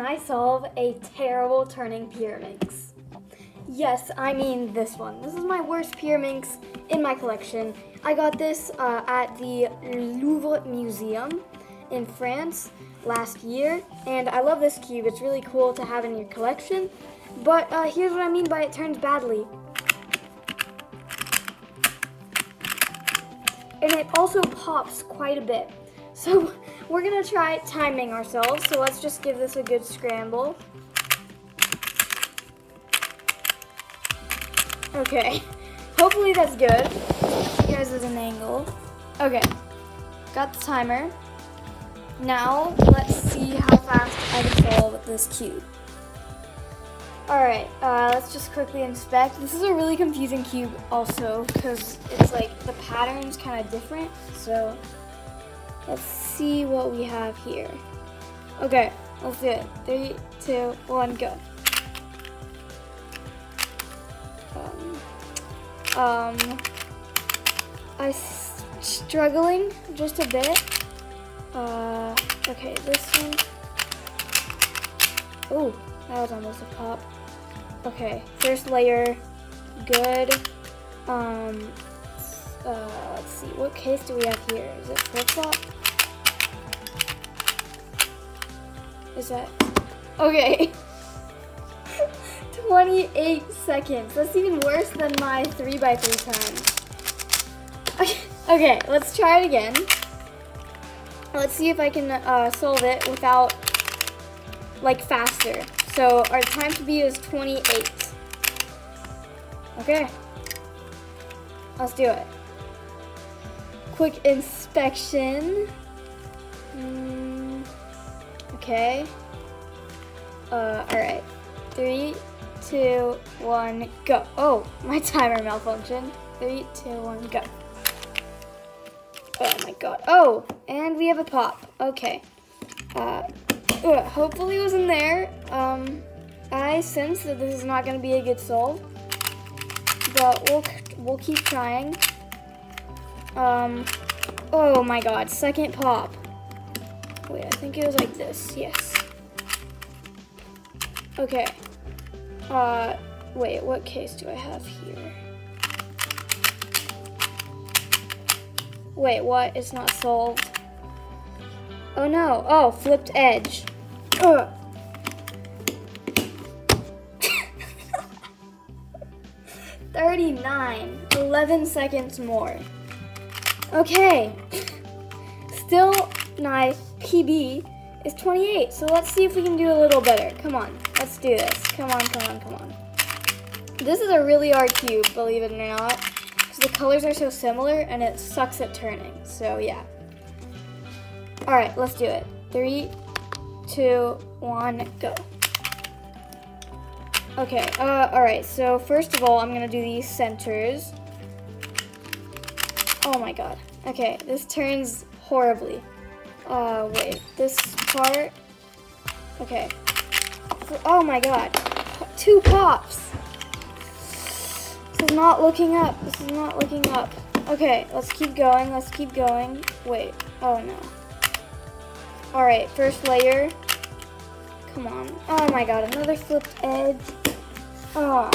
can I solve a terrible turning Pyraminx? Yes, I mean this one. This is my worst Pyraminx in my collection. I got this uh, at the Louvre Museum in France last year, and I love this cube. It's really cool to have in your collection. But uh, here's what I mean by it turns badly. And it also pops quite a bit. So we're gonna try timing ourselves. So let's just give this a good scramble. Okay, hopefully that's good. Here's at an angle. Okay, got the timer. Now let's see how fast I can solve this cube. Alright, uh, let's just quickly inspect. This is a really confusing cube also because it's like the pattern's kind of different. So let's see what we have here. Okay, let's do it. Three, two, one, go. Um, um I'm struggling just a bit. Uh, okay, this one. Oh, that was almost a pop. Okay, first layer, good. Um, uh, let's see, what case do we have here? Is it flip-flop? Is that, okay. 28 seconds, that's even worse than my 3x3 time. Okay, let's try it again. Let's see if I can uh, solve it without, like, faster. So our time to be is 28. Okay. Let's do it. Quick inspection. Mm, okay. Uh, alright. Three, two, one, go. Oh, my timer malfunctioned. Three, two, one, go. Oh my god. Oh, and we have a pop. Okay. Uh, Ugh, hopefully it was in there. Um, I sense that this is not going to be a good solve, but we'll we'll keep trying. Um, oh my god, second pop. Wait, I think it was like this. Yes. Okay. Uh, wait, what case do I have here? Wait, what? It's not solved. Oh no. Oh, flipped edge. Ugh. 39. 11 seconds more. Okay. Still, my PB is 28. So let's see if we can do a little better. Come on. Let's do this. Come on, come on, come on. This is a really hard cube, believe it or not. Because the colors are so similar and it sucks at turning. So yeah. Alright, let's do it. Three, two, one, go. Okay, uh, alright, so first of all, I'm gonna do these centers. Oh my god. Okay, this turns horribly. Uh, wait, this part. Okay. Oh my god. Two pops! This is not looking up. This is not looking up. Okay, let's keep going. Let's keep going. Wait. Oh no. Alright, first layer. Come on. Oh my god, another flipped edge. Oh.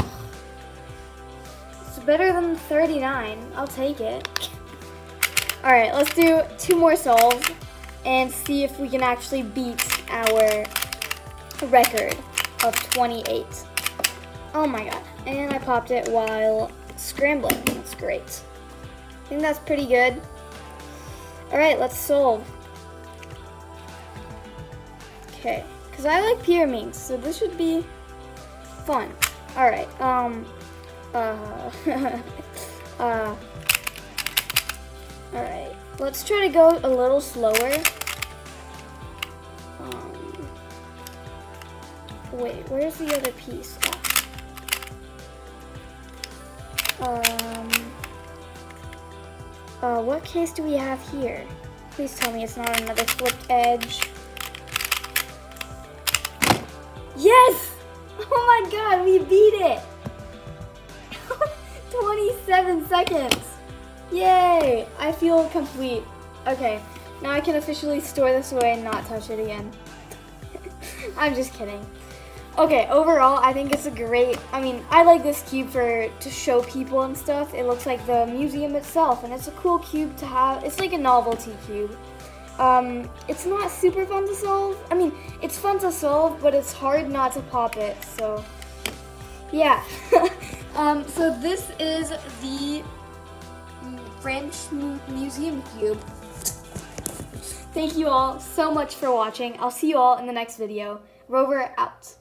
It's better than 39. I'll take it. Alright, let's do two more solves and see if we can actually beat our record of 28. Oh my god. And I popped it while scrambling. That's great. I think that's pretty good. Alright, let's solve. Okay, because I like Pyraminx, so this should be fun. All right, um, uh, uh, all right, let's try to go a little slower. Um, wait, where's the other piece? Oh. Um, uh, what case do we have here? Please tell me it's not another flipped edge. Yes! Oh my god, we beat it! 27 seconds! Yay! I feel complete. Okay, now I can officially store this away and not touch it again. I'm just kidding. Okay, overall, I think it's a great. I mean, I like this cube for to show people and stuff. It looks like the museum itself, and it's a cool cube to have. It's like a novelty cube. Um, it's not super fun to solve. I mean, it's fun to solve, but it's hard not to pop it. So, yeah. um, so this is the French Museum Cube. Thank you all so much for watching. I'll see you all in the next video. Rover out.